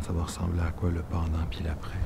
demande ça va ressembler à quoi le pendant puis l'après.